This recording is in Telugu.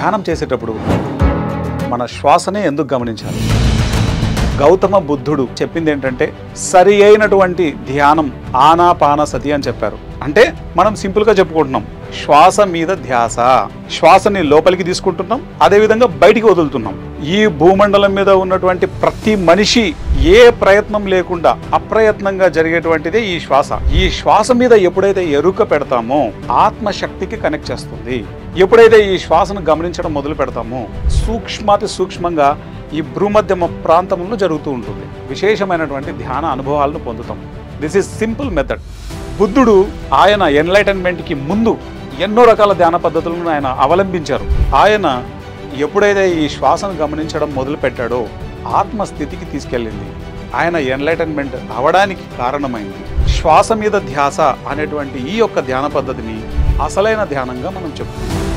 ధ్యానం చేసేటప్పుడు మన శ్వాసనే ఎందుకు గమనించాలి? గౌతమ బుద్ధుడు చెప్పింది ఏంటంటే సరి అయినటువంటి ధ్యానం ఆనాపాన సతి అని చెప్పారు. అంటే మనం సింపుల్గా చెప్పుకుంటున్నాం శ్వాస మీద ధ్యాస. శ్వాసని లోపలికి తీసుకుంటున్నాం అదేవిధంగా బయటికి వదులుతున్నాం. ఈ భూమండలం మీద ఉన్నటువంటి ప్రతి మనిషి ఏ ప్రయత్నం లేకుండా అప్రయత్నంగా జరిగేటువంటిదే ఈ శ్వాస. ఈ శ్వాస మీద ఎప్పుడైతే ఎరుక పెడతామో ఆత్మశక్తికి కనెక్ట్ చేస్తుంది. ఎప్పుడైతే ఈ శ్వాసను గమనించడం మొదలు పెడతామో సూక్ష్మాతి సూక్ష్మంగా ఈ భ్రూమధ్యమ ప్రాంతంలో జరుగుతూ ఉంటుంది. విశేషమైనటువంటి ధ్యాన అనుభవాలను పొందుతాం. దిస్ ఈజ్ సింపుల్ మెథడ్ బుద్ధుడు ఆయన ఎన్లైటన్మెంట్కి ముందు ఎన్నో రకాల ధ్యాన పద్ధతులను ఆయన అవలంబించారు. ఆయన ఎప్పుడైతే ఈ శ్వాసను గమనించడం మొదలుపెట్టాడో ఆత్మస్థితికి తీసుకెళ్ళింది. ఆయన ఎన్లైటన్మెంట్ అవడానికి కారణమైంది. శ్వాస మీద ధ్యాస అనేటువంటి ఈ యొక్క ధ్యాన పద్ధతిని అసలైన ధ్యానంగా మనం చెప్తున్నాం